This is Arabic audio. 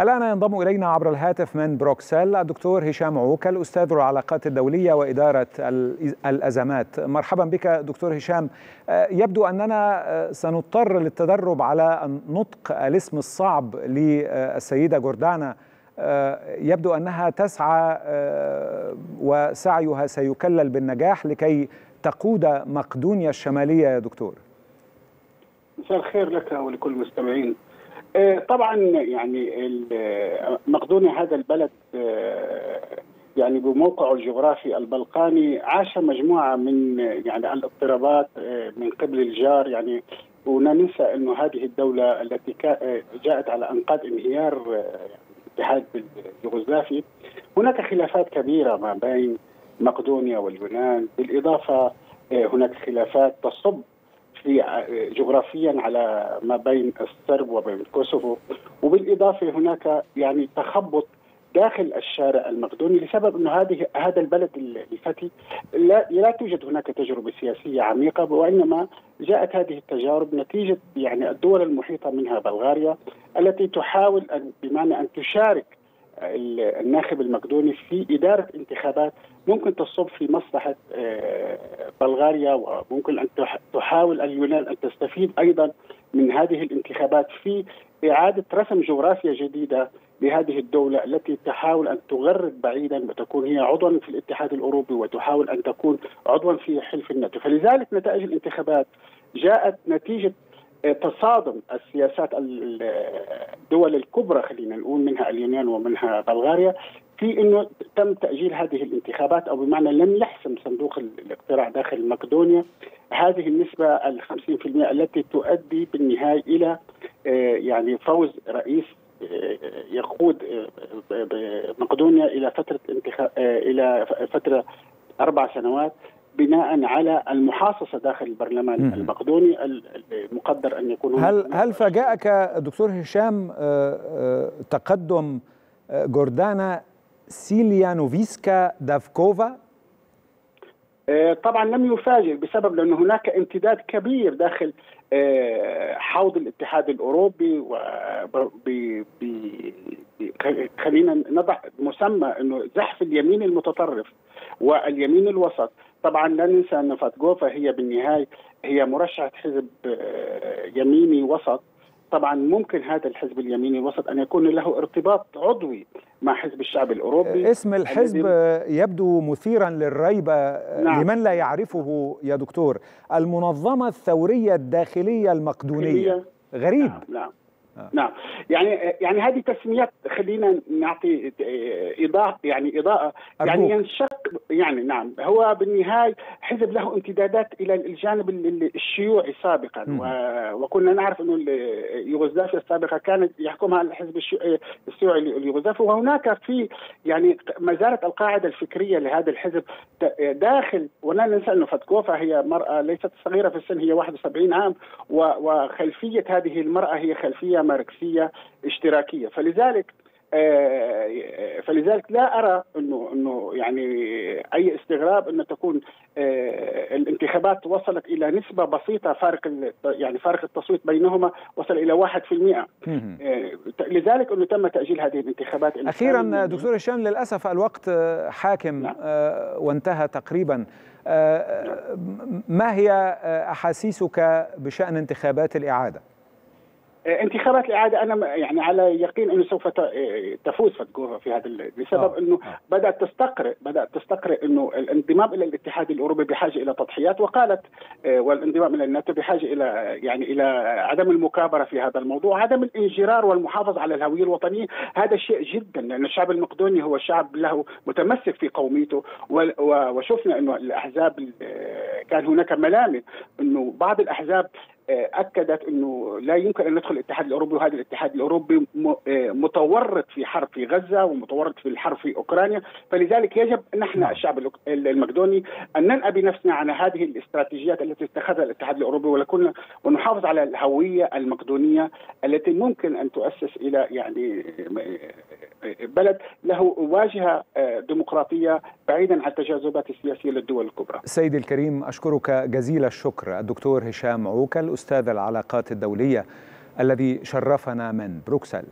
الآن ينضم إلينا عبر الهاتف من بروكسل الدكتور هشام عوكل أستاذ العلاقات الدولية وإدارة الأزمات. مرحبا بك دكتور هشام. يبدو أننا سنضطر للتدرب على نطق الاسم الصعب للسيدة جوردانا. يبدو أنها تسعى وسعيها سيكلل بالنجاح لكي تقود مقدونيا الشمالية يا دكتور. مساء الخير لك ولكل المستمعين. طبعا يعني مقدونيا هذا البلد يعني بموقعه الجغرافي البلقاني عاش مجموعة من يعني الاضطرابات من قبل الجار. يعني ولا ننسى إنه هذه الدولة التي جاءت على أنقاض انهيار الاتحاد اليوغوسلافي. هناك خلافات كبيرة ما بين مقدونيا واليونان. بالإضافة هناك خلافات تصب في جغرافيا على ما بين السرب وبين كوسوفو. وبالإضافة هناك يعني تخبط داخل الشارع المقدوني لسبب إنه هذه هذا البلد الفتي لا لا توجد هناك تجربة سياسية عميقة وإنما جاءت هذه التجارب نتيجة يعني الدول المحيطة منها بلغاريا التي تحاول أن بمعنى أن تشارك الناخب المقدوني في إدارة انتخابات ممكن تصب في مصلحة بلغاريا وممكن أن تحاول اليونان أن تستفيد أيضا من هذه الانتخابات في إعادة رسم جغرافيا جديدة لهذه الدولة التي تحاول أن تغرد بعيدا وتكون هي عضوا في الاتحاد الأوروبي وتحاول أن تكون عضوا في حلف الناتو. فلذلك نتائج الانتخابات جاءت نتيجة تصادم السياسات الدول الكبرى خلينا نقول منها اليونان ومنها بلغاريا في إنه تم تأجيل هذه الانتخابات أو بمعنى لم يحسم صندوق الاقتراع داخل مقدونيا. هذه النسبة ال 50% التي تؤدي بالنهاية إلى يعني فوز رئيس يقود مقدونيا إلى فترة انتخاب إلى فترة أربع سنوات. بناء على المحاصصة داخل البرلمان مم. المقدوني المقدر أن يكون هل هل فاجأك دكتور هشام تقدم جوردانا سيليانوفيسكا دافكوفا؟ طبعا لم يفاجئ بسبب لأن هناك امتداد كبير داخل حوض الاتحاد الأوروبي و خلينا نضع مسمى أنه زحف اليمين المتطرف واليمين الوسط. طبعا لا ننسى أن فاتجوفا هي بالنهاية هي مرشحة حزب يميني وسط طبعا ممكن هذا الحزب اليميني الوسط أن يكون له ارتباط عضوي مع حزب الشعب الأوروبي اسم الحزب يبدو مثيرا للريبه نعم. لمن لا يعرفه يا دكتور المنظمة الثورية الداخلية المقدونية غريب نعم, نعم. آه. نعم يعني يعني هذه تسميات خلينا نعطي إضاءة يعني إضاءة أرجوك. يعني ينشق يعني نعم هو بالنهاية حزب له امتدادات إلى الجانب الشيوعي سابقا. وكنا نعرف إنه يوغوسلافيا السابقة كانت يحكمها الحزب الشيوعي اليوغوسلافي وهناك في يعني ما زالت القاعدة الفكرية لهذا الحزب داخل. ولا ننسى إنه فتكوفا هي مرأة ليست صغيرة في السن هي 71 عام. وخلفية هذه المرأة هي خلفية ماركسية اشتراكية. فلذلك فلذلك لا أرى إنه إنه يعني أي استغراب إنه تكون آه الانتخابات وصلت إلى نسبة بسيطة فارق يعني فارق التصويت بينهما وصل إلى 1% آه لذلك إنه تم تأجيل هذه الانتخابات أخيرا دكتور هشام للأسف الوقت حاكم نعم. وانتهى تقريبا ما هي أحاسيسك بشأن انتخابات الإعادة؟ انتخابات الإعادة أنا يعني على يقين إنه سوف تفوز فتجوفا في هذا بسبب إنه بدأت تستقرئ بدأت تستقرئ إنه الانضمام إلى الاتحاد الأوروبي بحاجة إلى تضحيات وقالت والانضمام إلى الناتو بحاجة إلى يعني إلى عدم المكابرة في هذا الموضوع عدم الانجرار والمحافظة على الهوية الوطنية. هذا شيء جدا لأن الشعب المقدوني هو شعب له متمسك في قوميته وشفنا إنه الأحزاب كان هناك ملامح إنه بعض الأحزاب أكدت إنه لا يمكن أن ندخل الاتحاد الأوروبي وهذا الاتحاد الأوروبي متورط في حرب في غزة ومتورط في الحرب في أوكرانيا. فلذلك يجب نحن الشعب المقدوني أن ننأى بنفسنا عن هذه الاستراتيجيات التي اتخذها الاتحاد الأوروبي ولكن ونحافظ على الهوية المقدونية التي ممكن أن تؤسس إلى يعني بلد له واجهة ديمقراطية بعيدا عن التجاذبات السياسية للدول الكبرى. سيدي الكريم أشكرك جزيل الشكر الدكتور هشام عوكل أستاذ العلاقات الدولية الذي شرفنا من بروكسل.